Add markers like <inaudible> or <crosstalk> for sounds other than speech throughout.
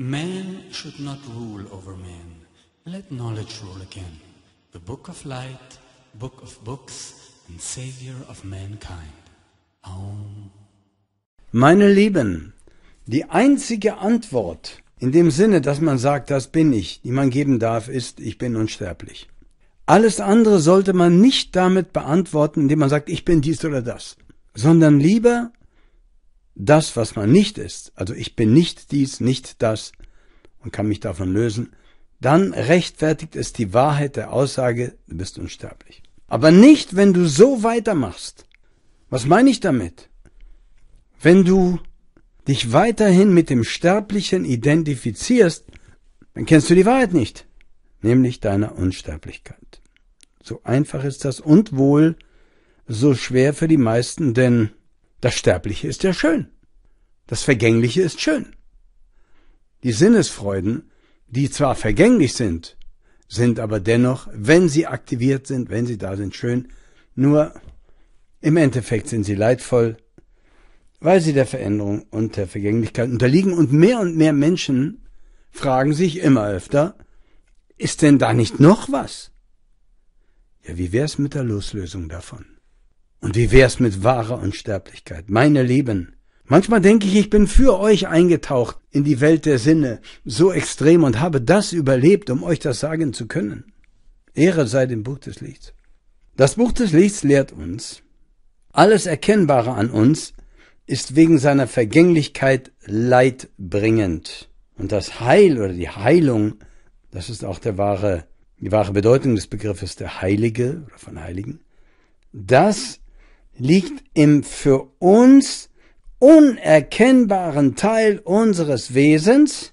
Man should not rule over man. Let knowledge rule again. The book of light, book of books, and savior of mankind. Aum. Meine Lieben, die einzige Antwort in dem Sinne, dass man sagt, das bin ich, die man geben darf, ist, ich bin unsterblich. Alles andere sollte man nicht damit beantworten, indem man sagt, ich bin dies oder das, sondern lieber das, was man nicht ist, also ich bin nicht dies, nicht das und kann mich davon lösen, dann rechtfertigt es die Wahrheit der Aussage, du bist unsterblich. Aber nicht, wenn du so weitermachst. Was meine ich damit? Wenn du dich weiterhin mit dem Sterblichen identifizierst, dann kennst du die Wahrheit nicht, nämlich deiner Unsterblichkeit. So einfach ist das und wohl so schwer für die meisten, denn das Sterbliche ist ja schön. Das Vergängliche ist schön. Die Sinnesfreuden, die zwar vergänglich sind, sind aber dennoch, wenn sie aktiviert sind, wenn sie da sind, schön, nur im Endeffekt sind sie leidvoll, weil sie der Veränderung und der Vergänglichkeit unterliegen und mehr und mehr Menschen fragen sich immer öfter, ist denn da nicht noch was? Ja, wie wär's mit der Loslösung davon? Und wie wär's mit wahrer Unsterblichkeit? Meine Lieben, manchmal denke ich, ich bin für euch eingetaucht in die Welt der Sinne, so extrem und habe das überlebt, um euch das sagen zu können. Ehre sei dem Buch des Lichts. Das Buch des Lichts lehrt uns, alles Erkennbare an uns ist wegen seiner Vergänglichkeit leidbringend. Und das Heil oder die Heilung, das ist auch der wahre, die wahre Bedeutung des Begriffes der Heilige oder von Heiligen, das liegt im für uns unerkennbaren Teil unseres Wesens,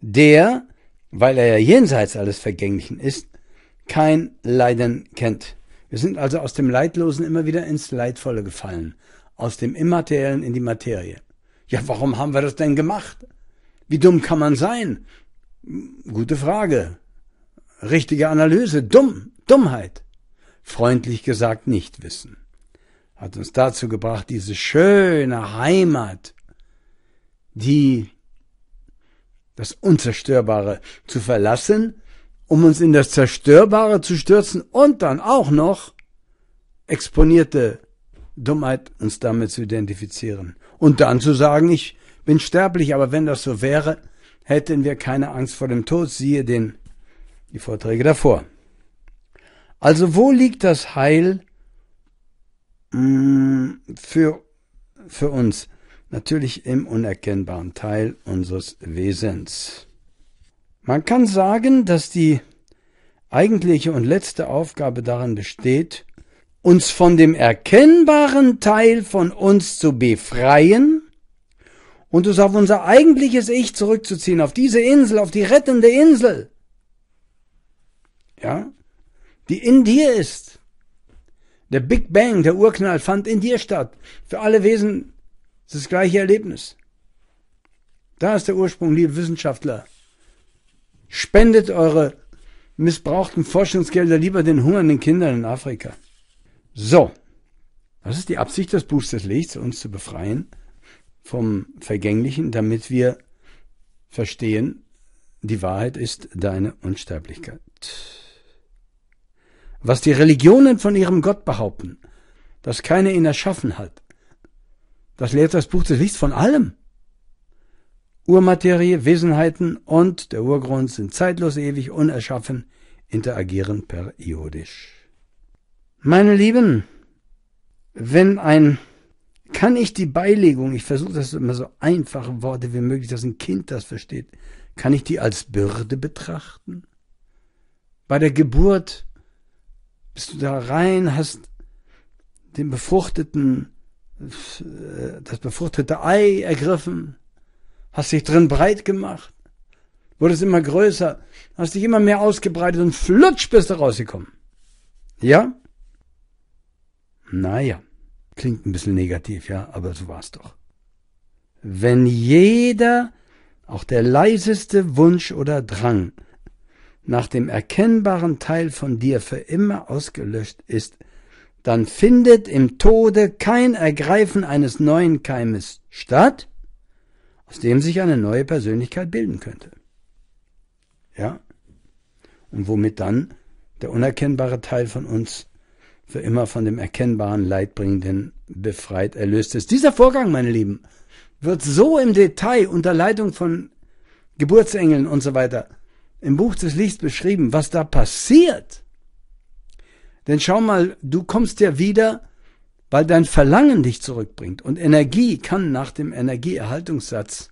der, weil er ja jenseits alles Vergänglichen ist, kein Leiden kennt. Wir sind also aus dem Leidlosen immer wieder ins Leidvolle gefallen aus dem Immateriellen in die Materie. Ja, warum haben wir das denn gemacht? Wie dumm kann man sein? Gute Frage. Richtige Analyse. Dumm. Dummheit. Freundlich gesagt nicht wissen. Hat uns dazu gebracht, diese schöne Heimat, die das Unzerstörbare zu verlassen, um uns in das Zerstörbare zu stürzen und dann auch noch exponierte Dummheit, uns damit zu identifizieren. Und dann zu sagen, ich bin sterblich, aber wenn das so wäre, hätten wir keine Angst vor dem Tod, siehe den, die Vorträge davor. Also wo liegt das Heil für, für uns? Natürlich im unerkennbaren Teil unseres Wesens. Man kann sagen, dass die eigentliche und letzte Aufgabe darin besteht, uns von dem erkennbaren Teil von uns zu befreien und uns auf unser eigentliches Ich zurückzuziehen, auf diese Insel, auf die rettende Insel. Ja, die in dir ist. Der Big Bang, der Urknall fand in dir statt. Für alle Wesen das gleiche Erlebnis. Da ist der Ursprung, liebe Wissenschaftler. Spendet eure missbrauchten Forschungsgelder lieber den hungernden Kindern in Afrika. So, das ist die Absicht des Buchs des Lichts, uns zu befreien vom Vergänglichen, damit wir verstehen, die Wahrheit ist deine Unsterblichkeit. Was die Religionen von ihrem Gott behaupten, dass keiner ihn erschaffen hat, das lehrt das Buch des Lichts von allem. Urmaterie, Wesenheiten und der Urgrund sind zeitlos ewig unerschaffen, interagieren periodisch. Meine Lieben, wenn ein, kann ich die Beilegung, ich versuche das immer so einfache Worte wie möglich, dass ein Kind das versteht, kann ich die als Bürde betrachten? Bei der Geburt bist du da rein, hast den befruchteten, äh, das befruchtete Ei ergriffen, hast dich drin breit gemacht, wurdest immer größer, hast dich immer mehr ausgebreitet und flutsch bist du rausgekommen. Ja? Naja, klingt ein bisschen negativ, ja, aber so war's doch. Wenn jeder, auch der leiseste Wunsch oder Drang, nach dem erkennbaren Teil von dir für immer ausgelöscht ist, dann findet im Tode kein Ergreifen eines neuen Keimes statt, aus dem sich eine neue Persönlichkeit bilden könnte. Ja? Und womit dann der unerkennbare Teil von uns für immer von dem erkennbaren Leidbringenden befreit, erlöst ist. Dieser Vorgang, meine Lieben, wird so im Detail unter Leitung von Geburtsengeln und so weiter im Buch des Lichts beschrieben, was da passiert. Denn schau mal, du kommst ja wieder, weil dein Verlangen dich zurückbringt. Und Energie kann nach dem Energieerhaltungssatz,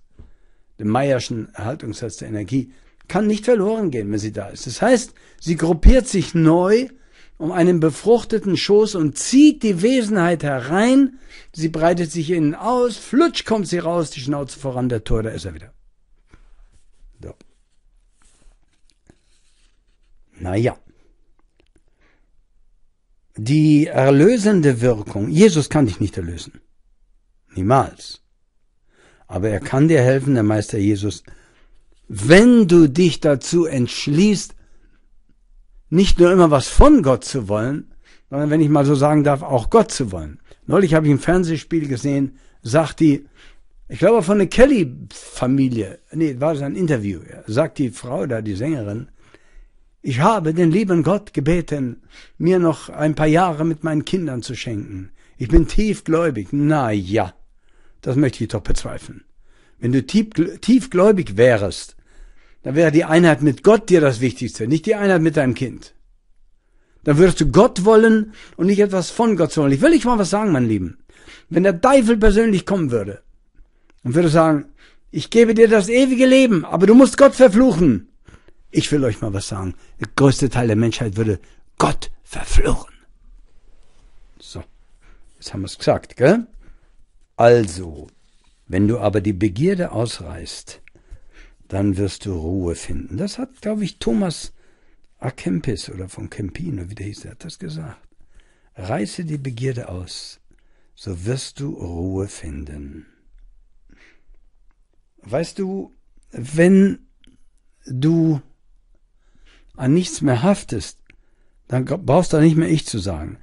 dem Meyerschen Erhaltungssatz der Energie, kann nicht verloren gehen, wenn sie da ist. Das heißt, sie gruppiert sich neu um einen befruchteten Schoß und zieht die Wesenheit herein. Sie breitet sich innen aus, flutsch kommt sie raus, die Schnauze voran, der Tor, da ist er wieder. So. Naja. Die erlösende Wirkung, Jesus kann dich nicht erlösen. Niemals. Aber er kann dir helfen, der Meister Jesus, wenn du dich dazu entschließt, nicht nur immer was von Gott zu wollen, sondern wenn ich mal so sagen darf, auch Gott zu wollen. Neulich habe ich ein Fernsehspiel gesehen, sagt die, ich glaube von der Kelly-Familie, nee, war das ein Interview, sagt die Frau da, die Sängerin, ich habe den lieben Gott gebeten, mir noch ein paar Jahre mit meinen Kindern zu schenken. Ich bin tiefgläubig. Na ja, das möchte ich doch bezweifeln. Wenn du tief, tiefgläubig wärst, dann wäre die Einheit mit Gott dir das Wichtigste, nicht die Einheit mit deinem Kind. Dann würdest du Gott wollen und nicht etwas von Gott wollen. Ich will nicht mal was sagen, mein Lieben. Wenn der Teufel persönlich kommen würde und würde sagen, ich gebe dir das ewige Leben, aber du musst Gott verfluchen. Ich will euch mal was sagen. Der größte Teil der Menschheit würde Gott verfluchen. So, jetzt haben wir es gesagt, gell? Also, wenn du aber die Begierde ausreißt, dann wirst du Ruhe finden. Das hat, glaube ich, Thomas Akempis oder von Kempino, wie der hieß, der hat das gesagt. Reiße die Begierde aus, so wirst du Ruhe finden. Weißt du, wenn du an nichts mehr haftest, dann brauchst du nicht mehr ich zu sagen.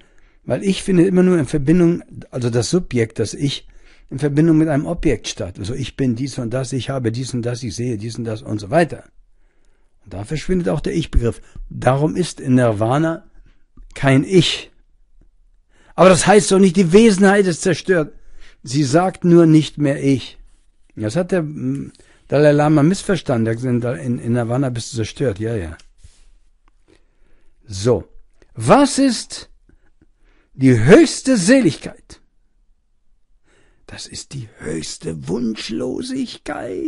Weil ich finde immer nur in Verbindung, also das Subjekt, das Ich, in Verbindung mit einem Objekt statt. Also ich bin dies und das, ich habe dies und das, ich sehe dies und das und so weiter. Und da verschwindet auch der Ich-Begriff. Darum ist in Nirvana kein Ich. Aber das heißt doch nicht, die Wesenheit ist zerstört. Sie sagt nur nicht mehr Ich. Das hat der hm, Dalai Lama missverstanden. In, in Nirvana bist du zerstört. Ja, ja. So. Was ist die höchste Seligkeit? Das ist die höchste Wunschlosigkeit,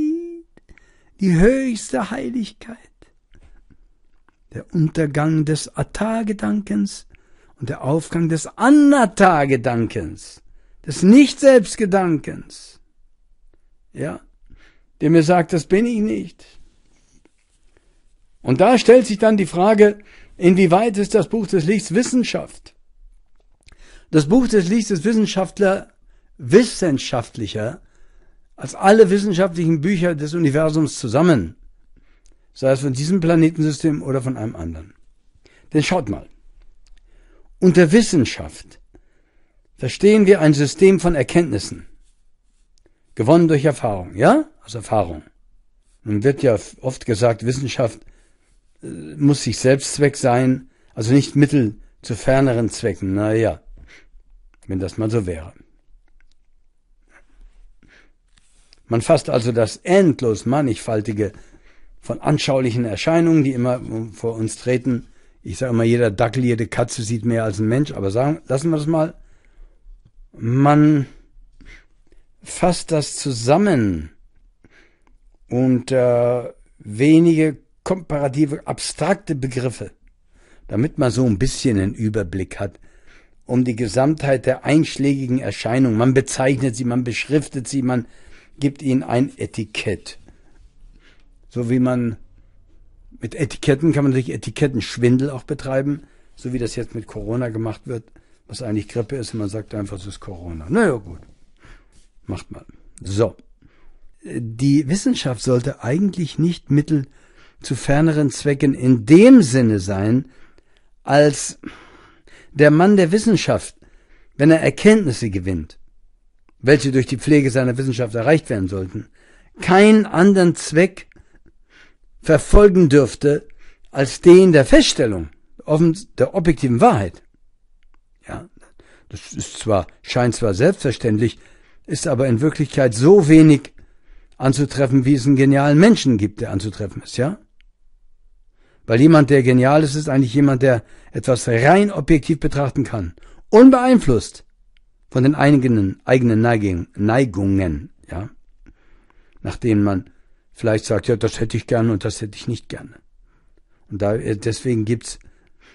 die höchste Heiligkeit. Der Untergang des Atta-Gedankens und der Aufgang des Anatta-Gedankens, des Nicht-Selbst-Gedankens. Ja, der mir sagt, das bin ich nicht. Und da stellt sich dann die Frage, inwieweit ist das Buch des Lichts Wissenschaft? Das Buch des Lichts ist Wissenschaftler wissenschaftlicher als alle wissenschaftlichen Bücher des Universums zusammen, sei es von diesem Planetensystem oder von einem anderen. Denn schaut mal, unter Wissenschaft verstehen wir ein System von Erkenntnissen, gewonnen durch Erfahrung, ja? Aus Erfahrung. Nun wird ja oft gesagt, Wissenschaft muss sich Selbstzweck sein, also nicht Mittel zu ferneren Zwecken. Naja, wenn das mal so wäre. Man fasst also das endlos mannigfaltige von anschaulichen Erscheinungen, die immer vor uns treten. Ich sage immer, jeder Dackel, jede Katze sieht mehr als ein Mensch, aber sagen, lassen wir das mal. Man fasst das zusammen und äh, wenige komparative, abstrakte Begriffe, damit man so ein bisschen einen Überblick hat, um die Gesamtheit der einschlägigen Erscheinungen. Man bezeichnet sie, man beschriftet sie, man gibt ihnen ein Etikett. So wie man mit Etiketten kann man sich Etikettenschwindel auch betreiben, so wie das jetzt mit Corona gemacht wird, was eigentlich Grippe ist und man sagt einfach, es ist Corona. Naja, gut. Macht mal. So. Die Wissenschaft sollte eigentlich nicht Mittel zu ferneren Zwecken in dem Sinne sein, als der Mann der Wissenschaft, wenn er Erkenntnisse gewinnt, welche durch die Pflege seiner Wissenschaft erreicht werden sollten, keinen anderen Zweck verfolgen dürfte als den der Feststellung der objektiven Wahrheit. Ja, das ist zwar, scheint zwar selbstverständlich, ist aber in Wirklichkeit so wenig anzutreffen, wie es einen genialen Menschen gibt, der anzutreffen ist, ja? Weil jemand, der genial ist, ist eigentlich jemand, der etwas rein objektiv betrachten kann. Unbeeinflusst von den eigenen, eigenen Neigungen, ja? Nach denen man vielleicht sagt, ja, das hätte ich gerne und das hätte ich nicht gerne. Und da, deswegen gibt's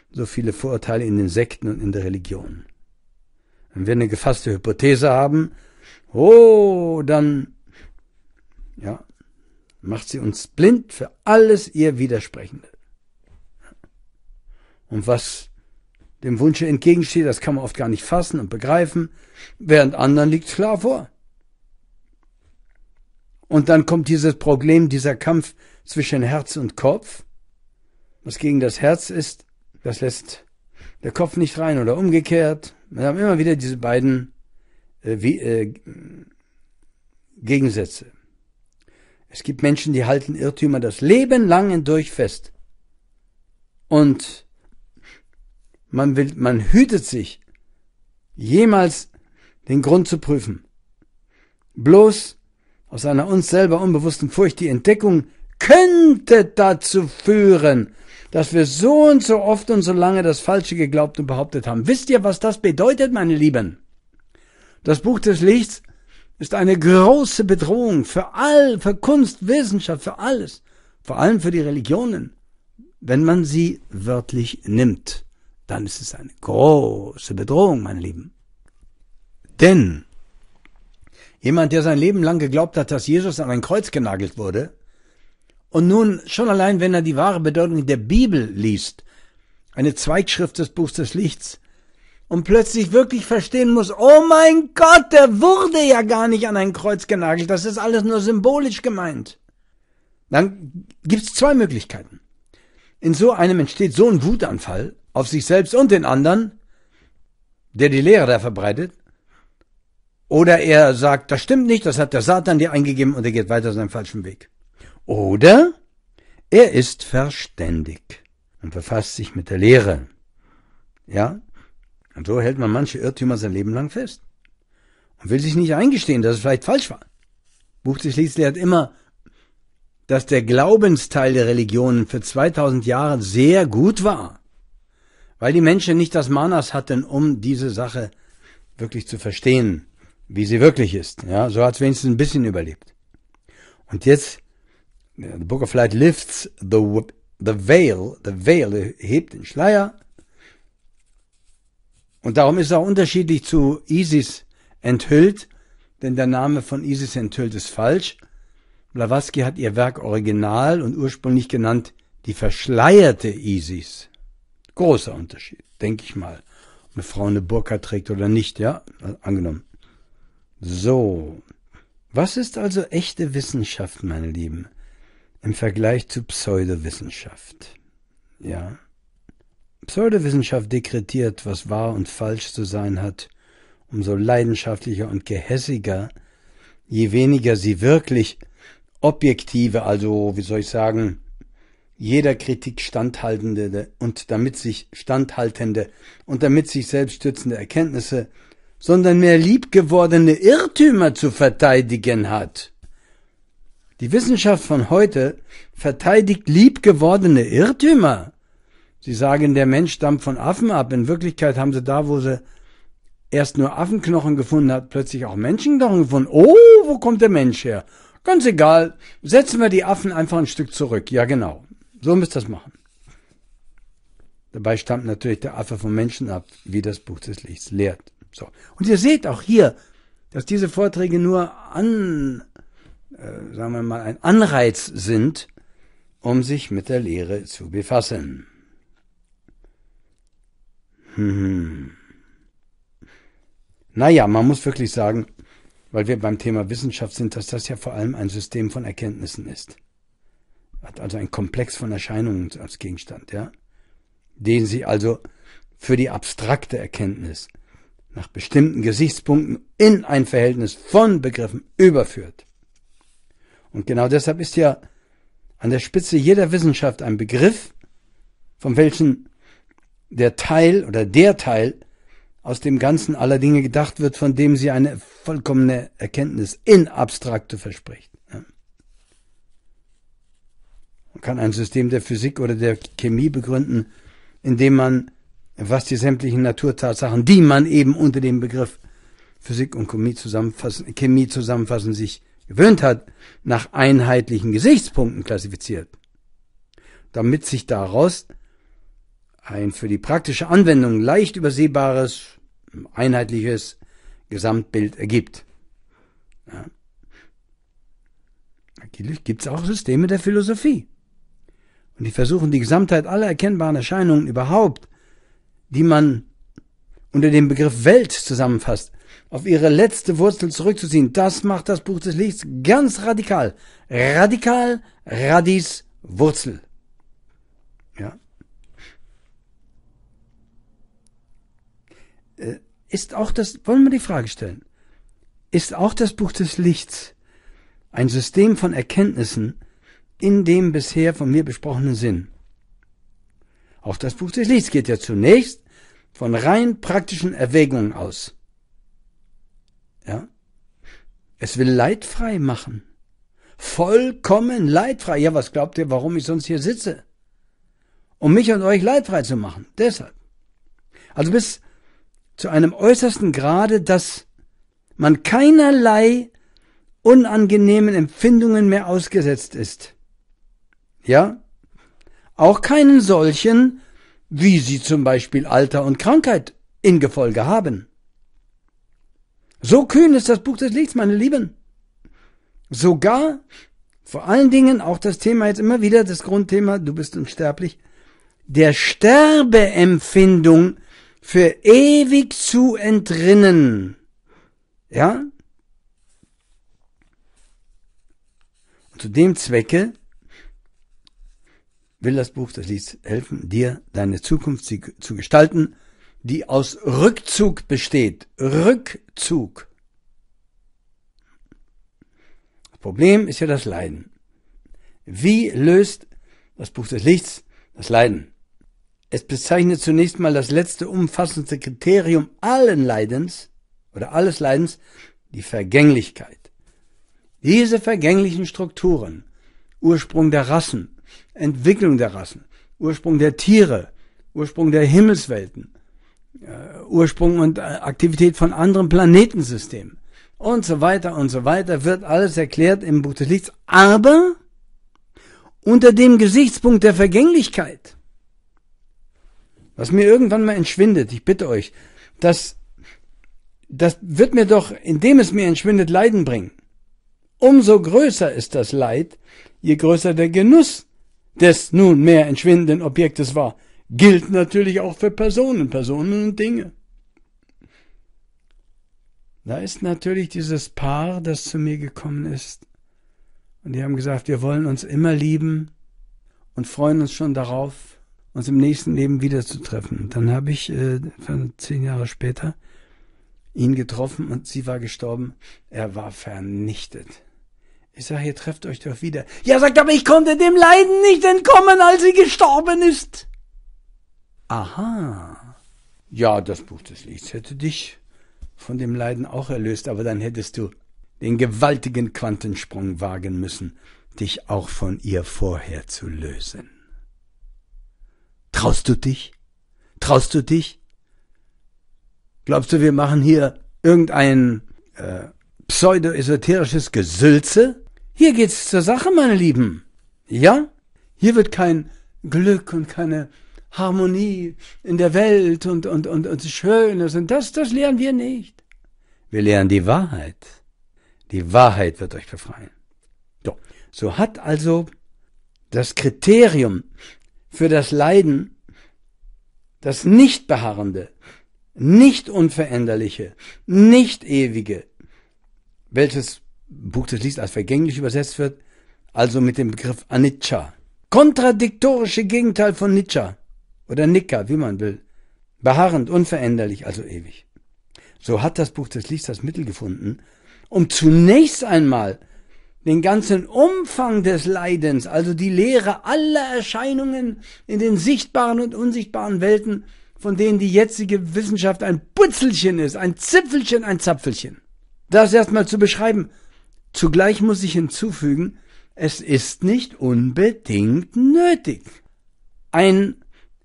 so viele Vorurteile in den Sekten und in der Religion. Wenn wir eine gefasste Hypothese haben, oh, dann, ja, macht sie uns blind für alles ihr Widersprechende. Und was dem Wunsche entgegensteht, das kann man oft gar nicht fassen und begreifen, während anderen liegt es klar vor. Und dann kommt dieses Problem, dieser Kampf zwischen Herz und Kopf. Was gegen das Herz ist, das lässt der Kopf nicht rein oder umgekehrt. Wir haben immer wieder diese beiden äh, wie, äh, Gegensätze. Es gibt Menschen, die halten Irrtümer das Leben lang hindurch fest. Und man will, man hütet sich, jemals den Grund zu prüfen. Bloß aus einer uns selber unbewussten Furcht die Entdeckung könnte dazu führen, dass wir so und so oft und so lange das Falsche geglaubt und behauptet haben. Wisst ihr, was das bedeutet, meine Lieben? Das Buch des Lichts ist eine große Bedrohung für all, für Kunst, Wissenschaft, für alles, vor allem für die Religionen. Wenn man sie wörtlich nimmt, dann ist es eine große Bedrohung, meine Lieben. Denn jemand, der sein Leben lang geglaubt hat, dass Jesus an ein Kreuz genagelt wurde, und nun, schon allein, wenn er die wahre Bedeutung der Bibel liest, eine Zweigschrift des Buchs des Lichts, und plötzlich wirklich verstehen muss, oh mein Gott, der wurde ja gar nicht an ein Kreuz genagelt, das ist alles nur symbolisch gemeint. Dann gibt's zwei Möglichkeiten. In so einem entsteht so ein Wutanfall auf sich selbst und den anderen, der die Lehre da verbreitet, oder er sagt, das stimmt nicht, das hat der Satan dir eingegeben und er geht weiter seinen falschen Weg. Oder er ist verständig und befasst sich mit der Lehre. Ja? Und so hält man manche Irrtümer sein Leben lang fest. Und will sich nicht eingestehen, dass es vielleicht falsch war. Buch des Lieds lehrt immer, dass der Glaubensteil der Religionen für 2000 Jahre sehr gut war. Weil die Menschen nicht das Manas hatten, um diese Sache wirklich zu verstehen, wie sie wirklich ist. Ja, so hat es wenigstens ein bisschen überlebt. Und jetzt the Book of Light lifts the, the veil, the veil hebt den Schleier. Und darum ist es auch unterschiedlich zu Isis enthüllt, denn der Name von Isis enthüllt ist falsch. Blavatsky hat ihr Werk original und ursprünglich genannt die verschleierte Isis. Großer Unterschied, denke ich mal. Ob eine Frau eine Burka trägt oder nicht, ja, angenommen. So. Was ist also echte Wissenschaft, meine Lieben? im Vergleich zu Pseudowissenschaft. Ja. Pseudowissenschaft dekretiert, was wahr und falsch zu sein hat, umso leidenschaftlicher und gehässiger, je weniger sie wirklich objektive, also wie soll ich sagen, jeder Kritik standhaltende und damit sich standhaltende und damit sich selbst stützende Erkenntnisse, sondern mehr liebgewordene Irrtümer zu verteidigen hat. Die Wissenschaft von heute verteidigt liebgewordene Irrtümer. Sie sagen, der Mensch stammt von Affen ab. In Wirklichkeit haben sie da, wo sie erst nur Affenknochen gefunden hat, plötzlich auch Menschenknochen gefunden. Oh, wo kommt der Mensch her? Ganz egal. Setzen wir die Affen einfach ein Stück zurück. Ja, genau. So müsst ihr das machen. Dabei stammt natürlich der Affe vom Menschen ab, wie das Buch des Lichts lehrt. So. Und ihr seht auch hier, dass diese Vorträge nur an, äh, sagen wir mal, ein Anreiz sind, um sich mit der Lehre zu befassen. Hm. Naja, man muss wirklich sagen, weil wir beim Thema Wissenschaft sind, dass das ja vor allem ein System von Erkenntnissen ist. Hat also ein Komplex von Erscheinungen als Gegenstand, ja? Den sie also für die abstrakte Erkenntnis nach bestimmten Gesichtspunkten in ein Verhältnis von Begriffen überführt. Und genau deshalb ist ja an der Spitze jeder Wissenschaft ein Begriff, von welchen der Teil oder der Teil aus dem Ganzen aller Dinge gedacht wird, von dem sie eine vollkommene Erkenntnis in Abstrakte verspricht. Man kann ein System der Physik oder der Chemie begründen, indem man, was die sämtlichen Naturtatsachen, die man eben unter dem Begriff Physik und Chemie zusammenfassen, Chemie zusammenfassen sich gewöhnt hat, nach einheitlichen Gesichtspunkten klassifiziert, damit sich daraus ein für die praktische Anwendung leicht übersehbares, einheitliches Gesamtbild ergibt. Ja. Natürlich gibt es auch Systeme der Philosophie. Und die versuchen die Gesamtheit aller erkennbaren Erscheinungen überhaupt, die man unter dem Begriff Welt zusammenfasst, auf ihre letzte Wurzel zurückzuziehen. Das macht das Buch des Lichts ganz radikal. Radikal, Radis, Wurzel. Ja. Äh, ist auch das, wollen wir die Frage stellen, ist auch das Buch des Lichts ein System von Erkenntnissen in dem bisher von mir besprochenen Sinn? Auch das Buch des Lichts geht ja zunächst von rein praktischen Erwägungen aus. Ja? Es will leidfrei machen. Vollkommen leidfrei. Ja, was glaubt ihr, warum ich sonst hier sitze? Um mich und euch leidfrei zu machen. Deshalb. Also bis zu einem äußersten Grade, dass man keinerlei unangenehmen Empfindungen mehr ausgesetzt ist. Ja? Auch keinen solchen, wie sie zum Beispiel Alter und Krankheit in Gefolge haben. So kühn ist das Buch des Lichts, meine Lieben. Sogar, vor allen Dingen auch das Thema jetzt immer wieder, das Grundthema, du bist unsterblich, der Sterbeempfindung für ewig zu entrinnen. Ja? Und zu dem Zwecke will das Buch des Lieds helfen, dir deine Zukunft zu gestalten, die aus Rückzug besteht. Rückzug. Das Problem ist ja das Leiden. Wie löst das Buch des Lichts das Leiden? Es bezeichnet zunächst mal das letzte umfassendste Kriterium allen Leidens oder alles Leidens, die Vergänglichkeit. Diese vergänglichen Strukturen, Ursprung der Rassen, Entwicklung der Rassen, Ursprung der Tiere, Ursprung der Himmelswelten, äh, Ursprung und äh, Aktivität von anderen Planetensystemen. Und so weiter und so weiter, wird alles erklärt im Buch des Lichts, aber unter dem Gesichtspunkt der Vergänglichkeit was mir irgendwann mal entschwindet, ich bitte euch, das, das wird mir doch, indem es mir entschwindet, Leiden bringen. Umso größer ist das Leid, je größer der Genuss des nunmehr entschwindenden Objektes war. Gilt natürlich auch für Personen, Personen und Dinge. Da ist natürlich dieses Paar, das zu mir gekommen ist. Und die haben gesagt, wir wollen uns immer lieben und freuen uns schon darauf, uns im nächsten Leben wiederzutreffen. Dann habe ich äh, zehn Jahre später ihn getroffen und sie war gestorben. Er war vernichtet. Ich sage, ihr trefft euch doch wieder. Ja, sagt aber, ich konnte dem Leiden nicht entkommen, als sie gestorben ist. Aha. Ja, das Buch des Lichts hätte dich von dem Leiden auch erlöst, aber dann hättest du den gewaltigen Quantensprung wagen müssen, dich auch von ihr vorher zu lösen. Traust du dich? Traust du dich? Glaubst du, wir machen hier irgendein äh, pseudo-esoterisches Gesülze? Hier geht's zur Sache, meine Lieben. Ja? Hier wird kein Glück und keine Harmonie in der Welt und, und, und, und Schönes und das, das lernen wir nicht. Wir lernen die Wahrheit. Die Wahrheit wird euch befreien. So, so hat also das Kriterium für das Leiden das nicht beharrende, nicht unveränderliche, nicht ewige, welches Buch des Lichts als vergänglich übersetzt wird, also mit dem Begriff Anicca. Kontradiktorische Gegenteil von Nietzsche oder Nika, wie man will. Beharrend, unveränderlich, also ewig. So hat das Buch des Lichts das Mittel gefunden, um zunächst einmal den ganzen Umfang des Leidens, also die Lehre aller Erscheinungen in den sichtbaren und unsichtbaren Welten, von denen die jetzige Wissenschaft ein Putzelchen ist, ein Zipfelchen, ein Zapfelchen. Das erstmal zu beschreiben. Zugleich muss ich hinzufügen, es ist nicht unbedingt nötig. Ein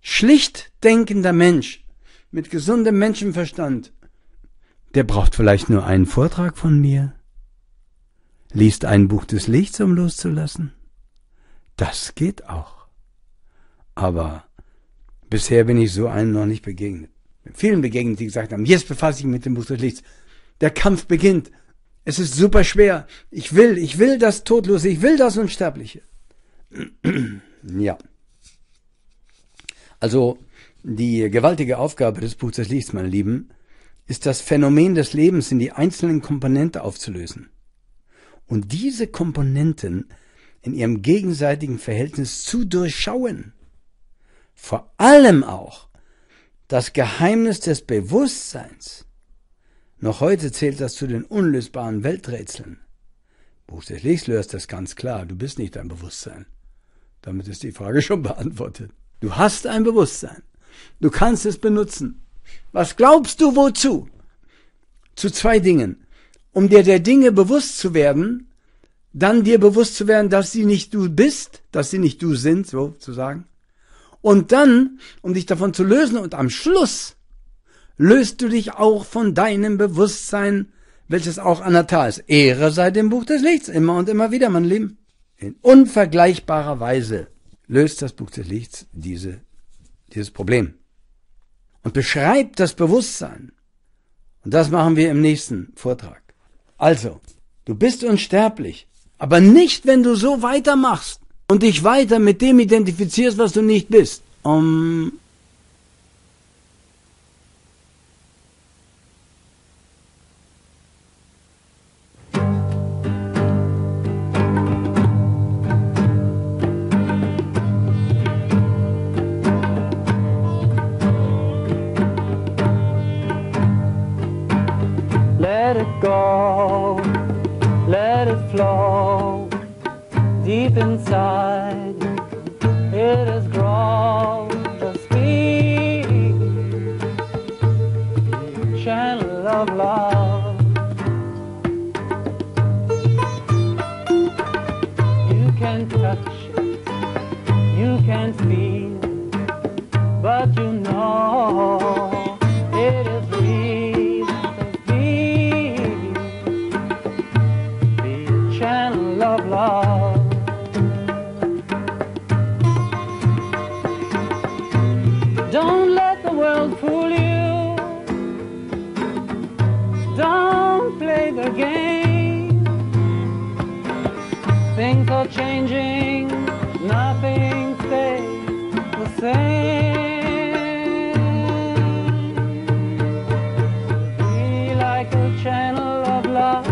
schlicht denkender Mensch mit gesundem Menschenverstand, der braucht vielleicht nur einen Vortrag von mir, liest ein Buch des Lichts, um loszulassen. Das geht auch. Aber bisher bin ich so einem noch nicht begegnet. Mit vielen begegnet, die gesagt haben, jetzt befasse ich mich mit dem Buch des Lichts. Der Kampf beginnt. Es ist super schwer. Ich will, ich will das Todlose, ich will das Unsterbliche. <clears throat> ja. Also, die gewaltige Aufgabe des Buchs des Lichts, meine Lieben, ist das Phänomen des Lebens in die einzelnen Komponenten aufzulösen und diese Komponenten in ihrem gegenseitigen Verhältnis zu durchschauen. Vor allem auch das Geheimnis des Bewusstseins. Noch heute zählt das zu den unlösbaren Welträtseln. Buch des Lichts löst das ganz klar. Du bist nicht dein Bewusstsein. Damit ist die Frage <laughs> schon beantwortet. Du hast ein Bewusstsein. Du kannst es benutzen. Was glaubst du wozu? Zu zwei Dingen um dir der Dinge bewusst zu werden, dann dir bewusst zu werden, dass sie nicht du bist, dass sie nicht du sind, sozusagen. Und dann, um dich davon zu lösen und am Schluss löst du dich auch von deinem Bewusstsein, welches auch anatar ist. Ehre sei dem Buch des Lichts, immer und immer wieder, mein Lieben. In unvergleichbarer Weise löst das Buch des Lichts diese, dieses Problem und beschreibt das Bewusstsein. Und das machen wir im nächsten Vortrag. Also, du bist unsterblich, aber nicht, wenn du so weitermachst und dich weiter mit dem identifizierst, was du nicht bist. Um, go, let it flow deep inside. Things are changing, nothing stays the same. Be like a channel of love.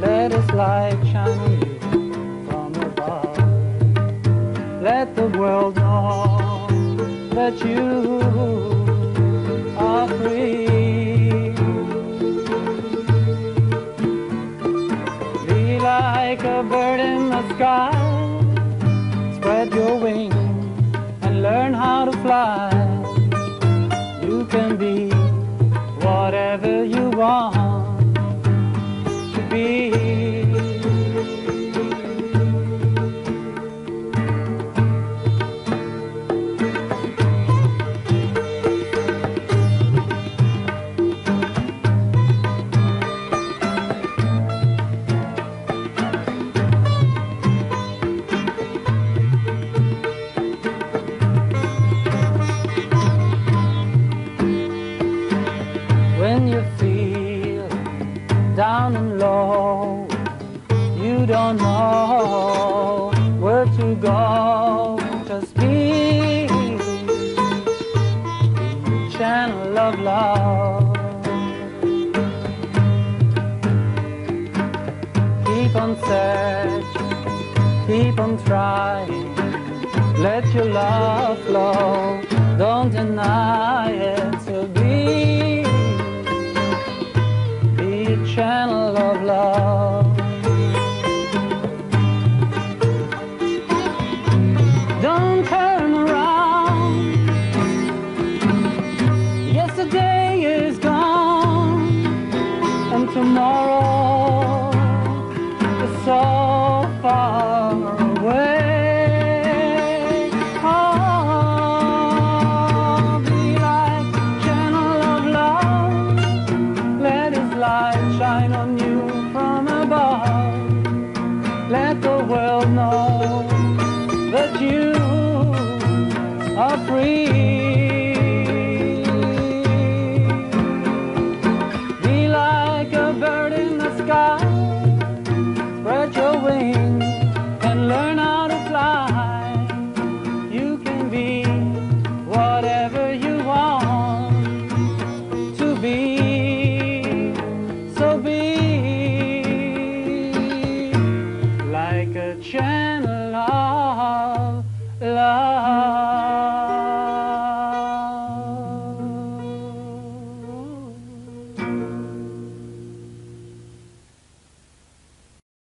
Let His light shine on you from above. Let the world know that you Bye. Channel of love. Keep on searching, keep on trying. Let your love flow, don't deny it. to be the channel of love.